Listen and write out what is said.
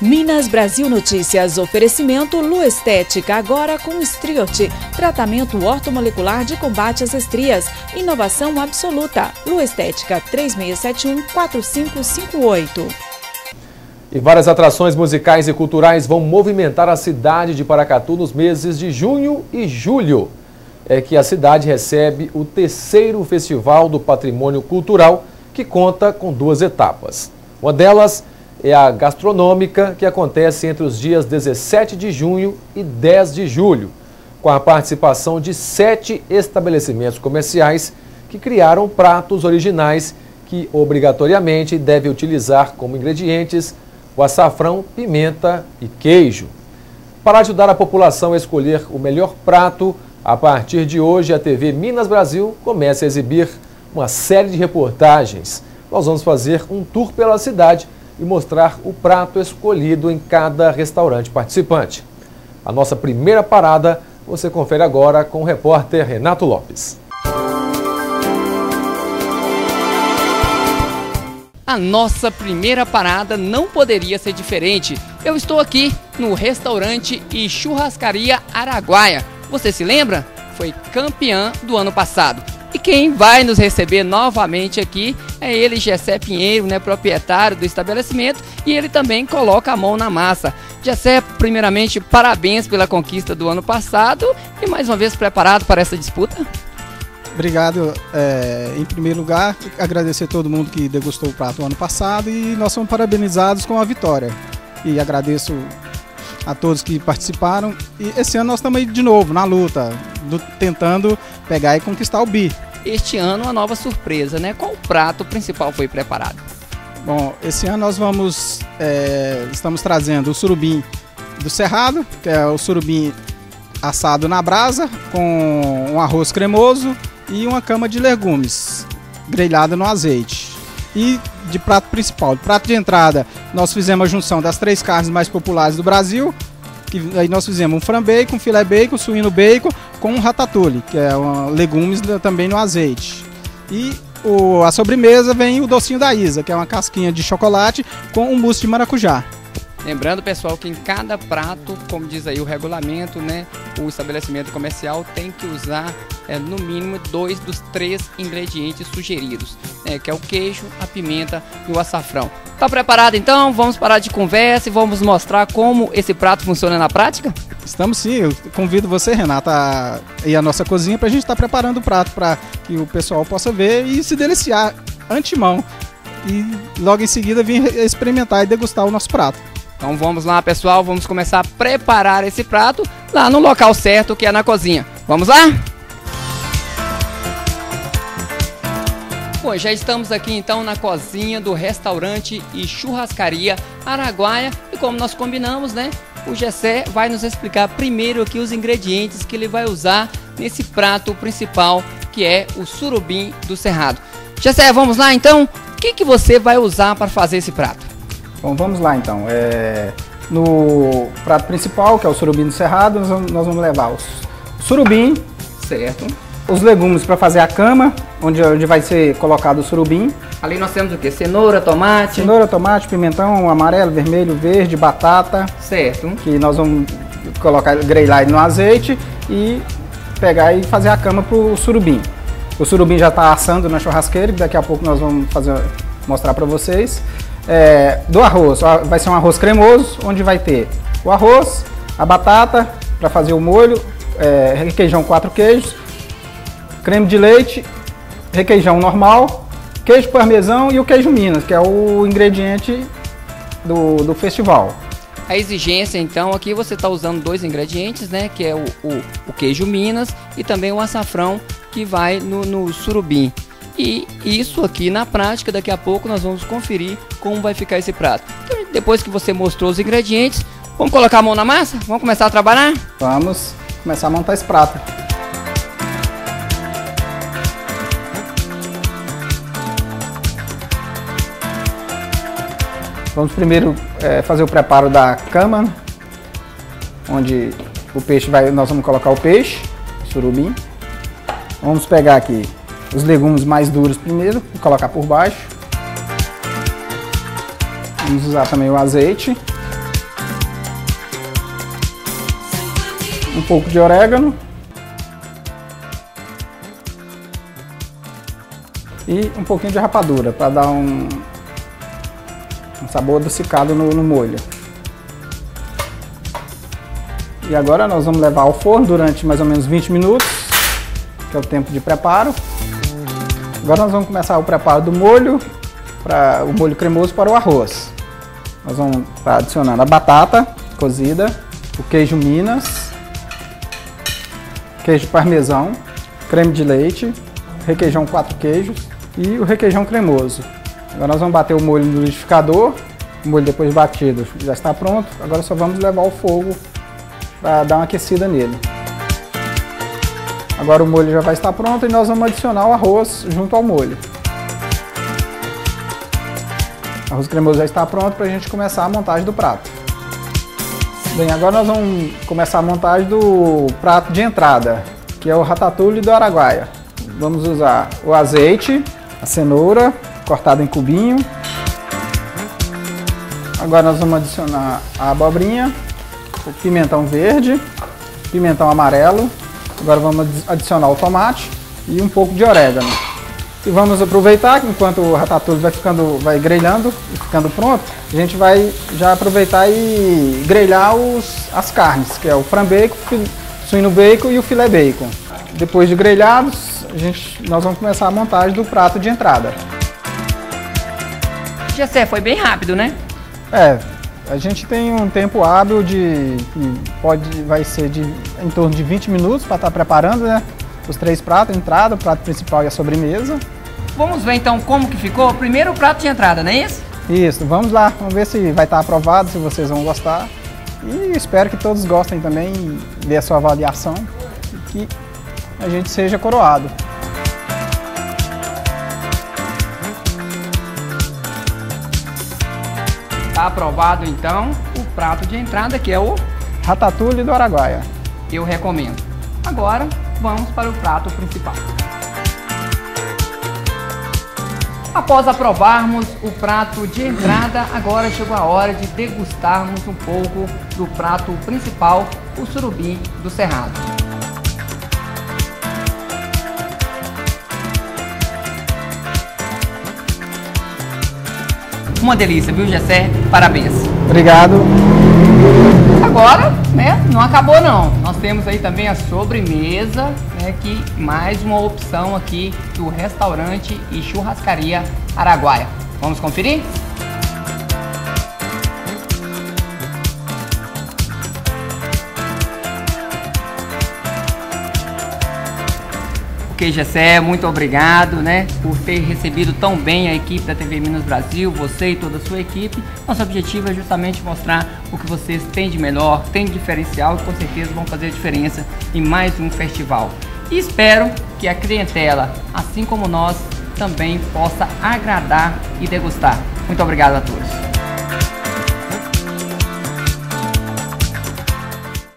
Minas Brasil Notícias, oferecimento Lu Estética, agora com Striote, tratamento ortomolecular de combate às estrias, inovação absoluta. Lu Estética 3671-4558. E várias atrações musicais e culturais vão movimentar a cidade de Paracatu nos meses de junho e julho. É que a cidade recebe o terceiro Festival do Patrimônio Cultural, que conta com duas etapas. Uma delas a gastronômica, que acontece entre os dias 17 de junho e 10 de julho, com a participação de sete estabelecimentos comerciais que criaram pratos originais que obrigatoriamente devem utilizar como ingredientes o açafrão, pimenta e queijo. Para ajudar a população a escolher o melhor prato, a partir de hoje a TV Minas Brasil começa a exibir uma série de reportagens. Nós vamos fazer um tour pela cidade e mostrar o prato escolhido em cada restaurante participante. A nossa primeira parada você confere agora com o repórter Renato Lopes. A nossa primeira parada não poderia ser diferente. Eu estou aqui no restaurante e churrascaria Araguaia. Você se lembra? Foi campeã do ano passado. E quem vai nos receber novamente aqui é ele, Gessé Pinheiro, né, proprietário do estabelecimento, e ele também coloca a mão na massa. Gessé, primeiramente, parabéns pela conquista do ano passado e mais uma vez preparado para essa disputa. Obrigado. É, em primeiro lugar, agradecer a todo mundo que degustou o prato ano passado e nós somos parabenizados com a vitória. E agradeço a todos que participaram. E esse ano nós estamos aí de novo na luta, do, tentando pegar e conquistar o bi este ano uma nova surpresa, né? Qual prato principal foi preparado? Bom, esse ano nós vamos, é, estamos trazendo o surubim do Cerrado, que é o surubim assado na brasa, com um arroz cremoso e uma cama de legumes grelhada no azeite. E de prato principal, de prato de entrada, nós fizemos a junção das três carnes mais populares do Brasil, que aí nós fizemos um frambacon, filé bacon, suíno bacon com um ratatouille, que é uma, legumes também no azeite. E o, a sobremesa vem o docinho da Isa, que é uma casquinha de chocolate com um mousse de maracujá. Lembrando, pessoal, que em cada prato, como diz aí o regulamento, né, o estabelecimento comercial tem que usar é, no mínimo dois dos três ingredientes sugeridos, né, que é o queijo, a pimenta e o açafrão. Tá preparado então? Vamos parar de conversa e vamos mostrar como esse prato funciona na prática? Estamos sim, eu convido você, Renata, e a nossa cozinha para a gente estar tá preparando o prato para que o pessoal possa ver e se deliciar antemão. E logo em seguida vir experimentar e degustar o nosso prato. Então vamos lá, pessoal, vamos começar a preparar esse prato lá no local certo, que é na cozinha. Vamos lá? Bom, já estamos aqui então na cozinha do restaurante e churrascaria Araguaia e como nós combinamos, né? O Gessé vai nos explicar primeiro aqui os ingredientes que ele vai usar nesse prato principal, que é o surubim do Cerrado. Gessé, vamos lá então? O que, que você vai usar para fazer esse prato? Bom, vamos lá então. É, no prato principal, que é o surubim do cerrado, nós vamos, nós vamos levar o surubim, certo? Os legumes para fazer a cama, onde, onde vai ser colocado o surubim. Ali nós temos o que? Cenoura, tomate? Cenoura, tomate, pimentão, amarelo, vermelho, verde, batata. Certo. Que nós vamos colocar, grelhar no azeite e pegar e fazer a cama pro surubim. O surubim já está assando na churrasqueira, daqui a pouco nós vamos fazer, mostrar para vocês é, do arroz. Vai ser um arroz cremoso, onde vai ter o arroz, a batata para fazer o molho, é, requeijão quatro queijos, creme de leite, requeijão normal, queijo parmesão e o queijo Minas, que é o ingrediente do, do festival. A exigência, então, aqui você está usando dois ingredientes, né? Que é o, o, o, queijo Minas e também o açafrão que vai no, no surubim. E isso aqui na prática, daqui a pouco nós vamos conferir como vai ficar esse prato. Então, depois que você mostrou os ingredientes, vamos colocar a mão na massa? Vamos começar a trabalhar? Vamos começar a montar esse prato. Vamos primeiro é, fazer o preparo da cama, onde o peixe vai, nós vamos colocar o peixe, surubim. Vamos pegar aqui os legumes mais duros primeiro e colocar por baixo. Vamos usar também o azeite. Um pouco de orégano. E um pouquinho de rapadura para dar um, um sabor adocicado no, no molho. E agora nós vamos levar ao forno durante mais ou menos 20 minutos, que é o tempo de preparo. Agora nós vamos começar o preparo do molho, para o molho cremoso para o arroz. Nós vamos estar adicionando a batata cozida, o queijo Minas, queijo parmesão, creme de leite, requeijão quatro queijos, e o requeijão cremoso. Agora nós vamos bater o molho no liquidificador, o molho depois batido já está pronto, agora só vamos levar ao fogo para dar uma aquecida nele. Agora o molho já vai estar pronto e nós vamos adicionar o arroz junto ao molho. O arroz cremoso já está pronto para a gente começar a montagem do prato. Bem, agora nós vamos começar a montagem do prato de entrada, que é o ratatouille do Araguaia. Vamos usar o azeite, a cenoura cortada em cubinho. Agora nós vamos adicionar a abobrinha, o pimentão verde, pimentão amarelo. Agora vamos adicionar o tomate e um pouco de orégano. E vamos aproveitar enquanto o ratatouille vai ficando, vai grelhando e ficando pronto, a gente vai já aproveitar e grelhar os, as carnes, que é o frango bacon, suíno bacon e o filé bacon. Depois de grelhados, a gente, nós vamos começar a montagem do prato de entrada. Gessé, foi bem rápido, né? É, a gente tem um tempo hábil de pode vai ser de em torno de 20 minutos para estar tá preparando, né? Os três pratos, a entrada, o prato principal e a sobremesa. Vamos ver então como que ficou. Primeiro o prato de entrada, não é isso? Isso, vamos lá, vamos ver se vai estar tá aprovado, se vocês vão gostar. E espero que todos gostem também e dê a sua avaliação e que a gente seja coroado. Está aprovado então o prato de entrada que é o Ratatouille do Araguaia. Eu recomendo. Agora vamos para o prato principal. Após aprovarmos o prato de entrada, agora chegou a hora de degustarmos um pouco do prato principal, o surubim do Cerrado. Uma delícia, viu, Gessé? Parabéns. Obrigado. Agora, né, não acabou não. Nós temos aí também a sobremesa, né, que mais uma opção aqui do restaurante e churrascaria Araguaia. Vamos conferir? Gessé, muito obrigado, né, por ter recebido tão bem a equipe da TV Minas Brasil, você e toda a sua equipe. Nosso objetivo é justamente mostrar o que vocês têm de melhor, têm de diferencial e com certeza vão fazer a diferença em mais um festival. E espero que a clientela, assim como nós, também possa agradar e degustar. Muito obrigado a todos.